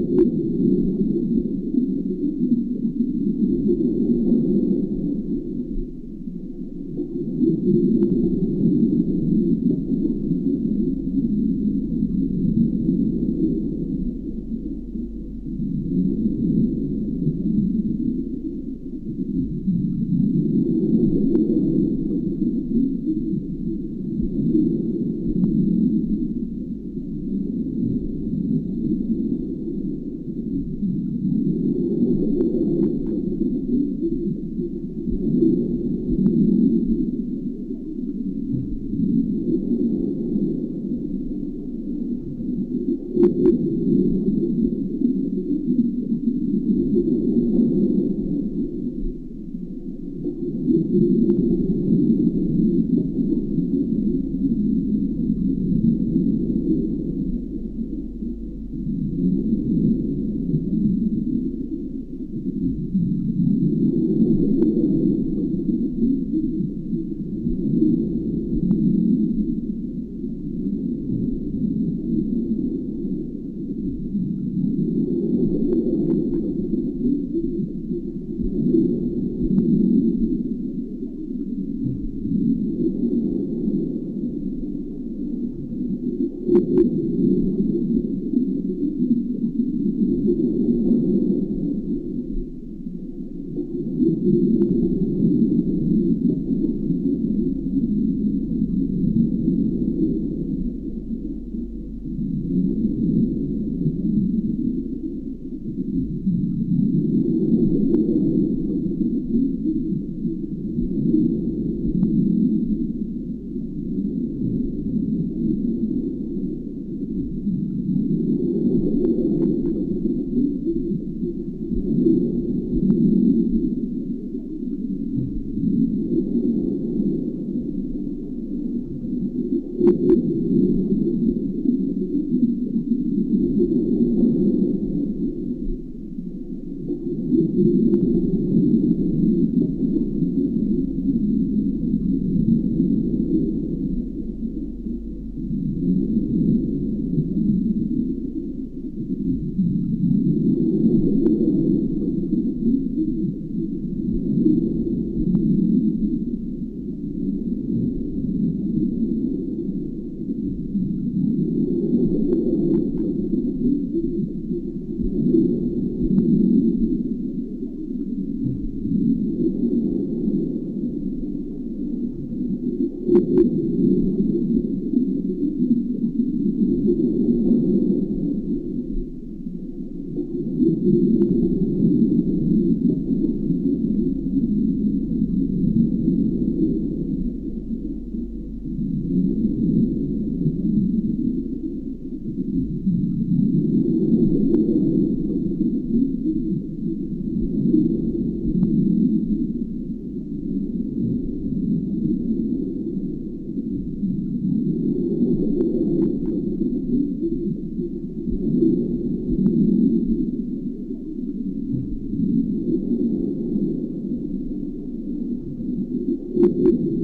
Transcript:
何? うん。Thank you.